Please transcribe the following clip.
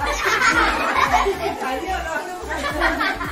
Adiós,